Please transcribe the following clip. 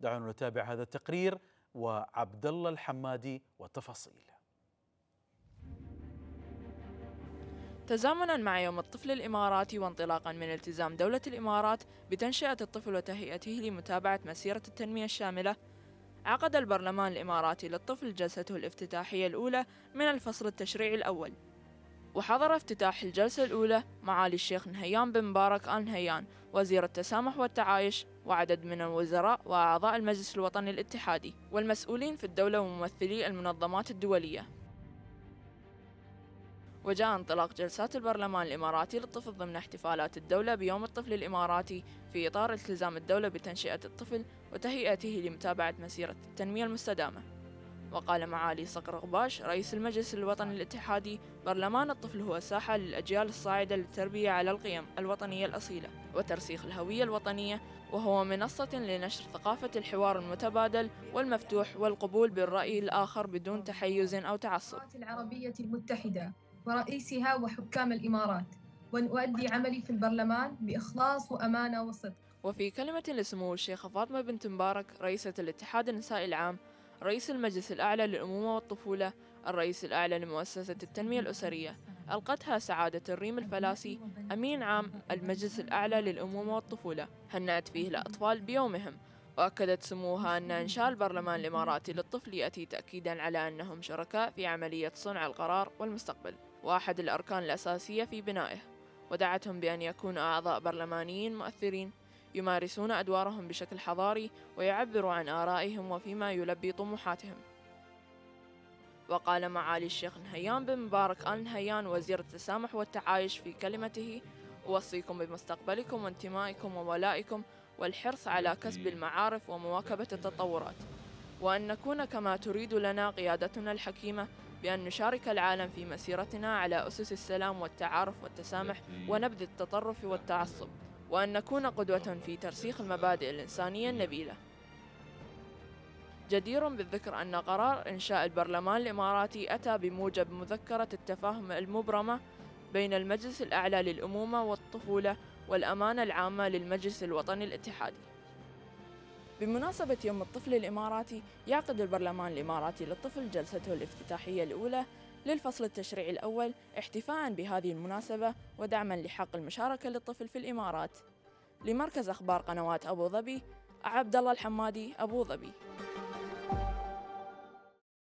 دعونا نتابع هذا التقرير وعبد الله الحمادي والتفاصيل. تزامنا مع يوم الطفل الإماراتي وانطلاقا من التزام دولة الإمارات بتنشئة الطفل وتهيئته لمتابعة مسيرة التنمية الشاملة. عقد البرلمان الإماراتي للطفل جلسته الافتتاحية الأولى من الفصل التشريعي الأول. وحضر افتتاح الجلسة الأولى معالي الشيخ نهيان بن مبارك آل نهيان وزير التسامح والتعايش وعدد من الوزراء وأعضاء المجلس الوطني الاتحادي والمسؤولين في الدولة وممثلي المنظمات الدولية. وجاء انطلاق جلسات البرلمان الإماراتي للطفل ضمن احتفالات الدولة بيوم الطفل الإماراتي في إطار التزام الدولة بتنشئة الطفل وتهيئته لمتابعة مسيرة التنمية المستدامة. وقال معالي صقر غباش رئيس المجلس الوطني الاتحادي برلمان الطفل هو ساحة للأجيال الصاعدة للتربية على القيم الوطنية الأصيلة وترسيخ الهوية الوطنية وهو منصة لنشر ثقافة الحوار المتبادل والمفتوح والقبول بالرأي الآخر بدون تحيز أو تعصب. العربية المتحدة ورئيسها وحكام الإمارات وأن أؤدي عملي في البرلمان بإخلاص وأمانة وصدق. وفي كلمة لسمو الشيخة فاطمة بنت مبارك رئيسة الاتحاد النسائي العام رئيس المجلس الأعلى للأمومة والطفولة الرئيس الأعلى لمؤسسة التنمية الأسرية. ألقتها سعادة الريم الفلاسي أمين عام المجلس الأعلى للأمومة والطفولة. هنأت فيه الأطفال بيومهم وأكدت سموها أن إنشاء البرلمان الإماراتي للطفل يأتي تأكيدا على أنهم شركاء في عملية صنع القرار والمستقبل وأحد الأركان الأساسية في بنائه. ودعتهم بأن يكونوا أعضاء برلمانيين مؤثرين يمارسون أدوارهم بشكل حضاري ويعبروا عن آرائهم وفيما يلبي طموحاتهم. وقال معالي الشيخ نهيان بن مبارك آل نهيان وزير التسامح والتعايش في كلمته أوصيكم بمستقبلكم وانتمائكم وولائكم والحرص على كسب المعارف ومواكبة التطورات وأن نكون كما تريد لنا قيادتنا الحكيمة بأن نشارك العالم في مسيرتنا على أسس السلام والتعارف والتسامح ونبذ التطرف والتعصب. وأن نكون قدوة في ترسيخ المبادئ الإنسانية النبيلة. جدير بالذكر أن قرار إنشاء البرلمان الإماراتي أتى بموجب مذكرة التفاهم المبرمة بين المجلس الأعلى للأمومة والطفولة والأمانة العامة للمجلس الوطني الاتحادي. بمناسبة يوم الطفل الإماراتي يعقد البرلمان الإماراتي للطفل جلسته الافتتاحية الأولى للفصل التشريعي الأول احتفاء بهذه المناسبة ودعما لحق المشاركة للطفل في الإمارات. لمركز أخبار قنوات أبو ظبي عبد الله الحمادي أبو ظبي.